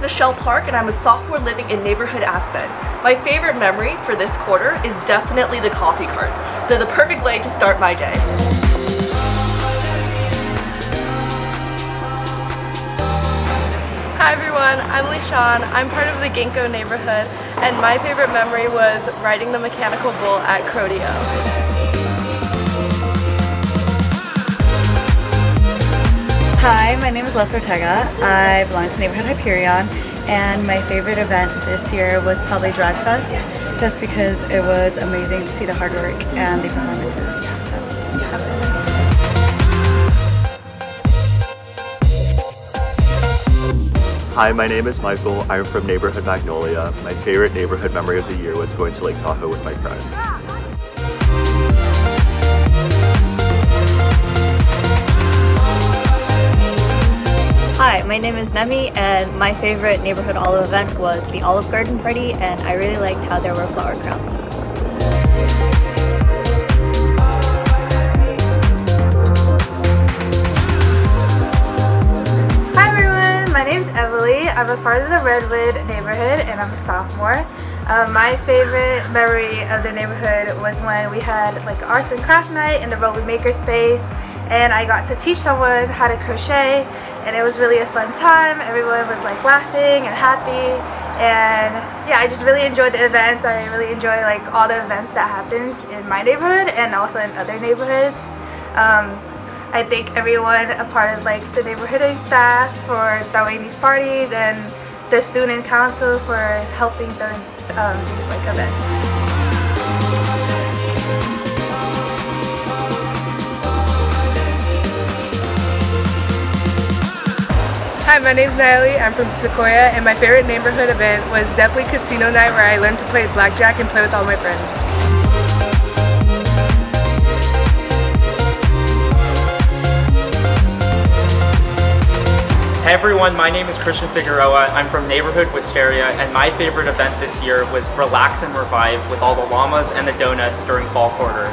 Michelle Park and I'm a sophomore living in neighborhood Aspen. My favorite memory for this quarter is definitely the coffee carts. They're the perfect way to start my day. Hi everyone, I'm Lishan. I'm part of the Ginkgo neighborhood and my favorite memory was riding the mechanical bull at Crodeo. Hi, my name is Les Ortega. I belong to Neighborhood Hyperion and my favorite event this year was probably Drag Fest just because it was amazing to see the hard work and the performances. Hi, my name is Michael. I'm from Neighborhood Magnolia. My favorite neighborhood memory of the year was going to Lake Tahoe with my friends. My name is Nemi and my favorite neighborhood olive event was the Olive Garden Party and I really liked how there were flower crowns. Hi everyone, my name is Emily. I'm a part of the Redwood neighborhood and I'm a sophomore. Um, my favorite memory of the neighborhood was when we had like arts and craft night in the Roble Makerspace and I got to teach someone how to crochet and it was really a fun time. Everyone was like laughing and happy and yeah I just really enjoyed the events. I really enjoy like all the events that happens in my neighborhood and also in other neighborhoods. Um, I thank everyone a part of like the neighborhood staff for throwing these parties and the student council for helping throw um, these like events. Hi, my name is Natalie. I'm from Sequoia, and my favorite neighborhood event was definitely casino night where I learned to play blackjack and play with all my friends. Hey everyone, my name is Christian Figueroa. I'm from Neighborhood Wisteria, and my favorite event this year was Relax and Revive with all the llamas and the donuts during fall quarter.